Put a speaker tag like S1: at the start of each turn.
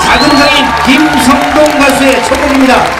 S1: 작은 장인 김성동 가수의 첫 곡입니다.